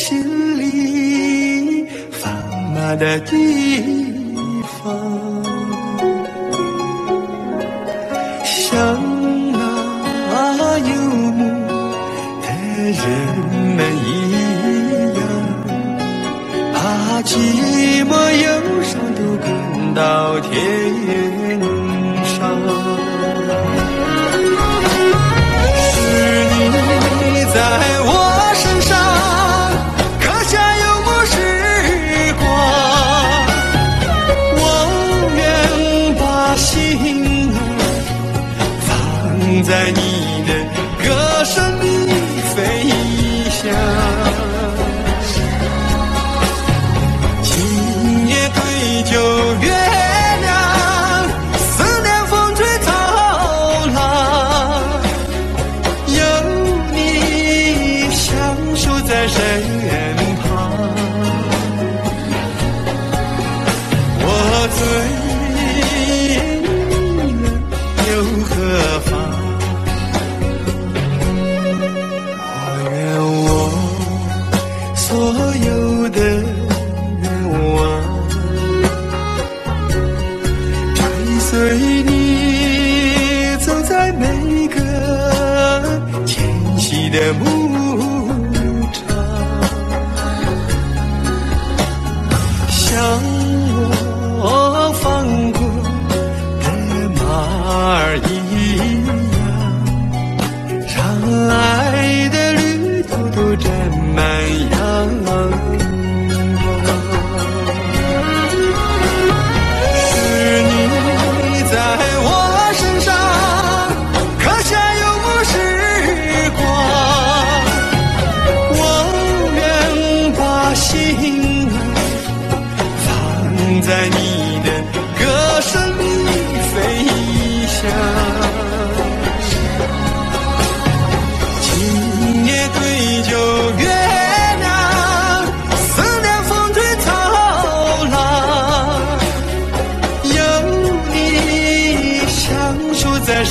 心里放马的地方，像那游牧的人们一样，把寂寞忧伤都赶到天边。在你的歌声里。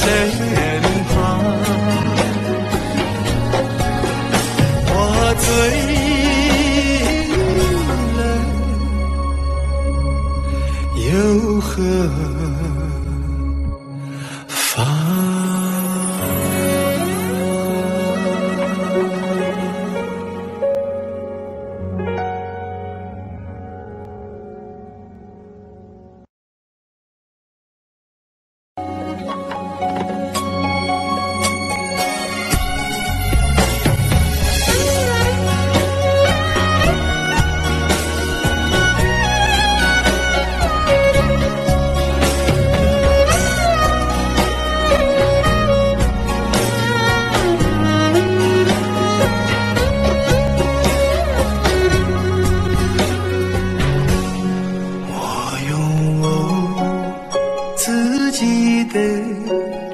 身旁我醉了又何的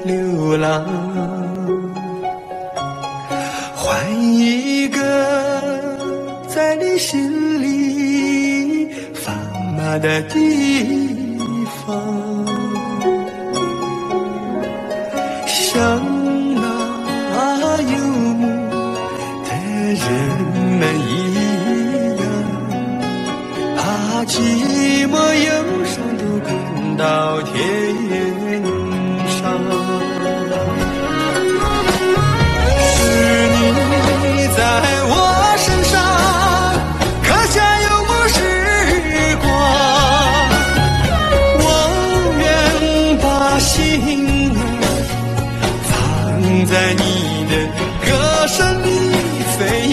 流浪，换一个在你心里放马的地方，像那游牧的人们一样，把寂寞忧伤都赶到。在你的歌声里飞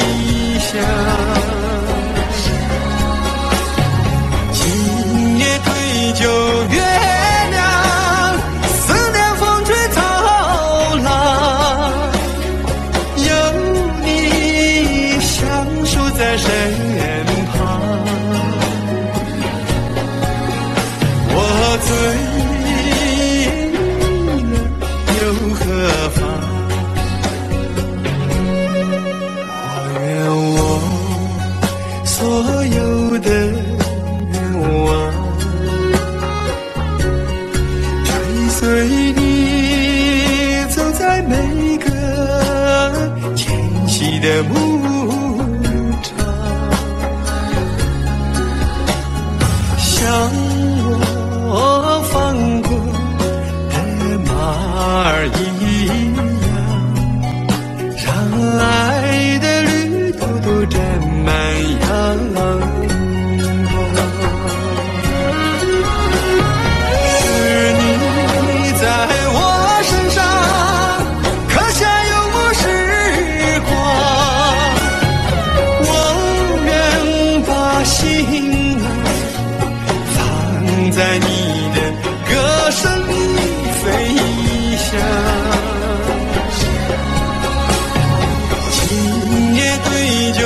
翔。随你走在每个迁徙的牧场。想在你的歌声里飞翔。今夜对酒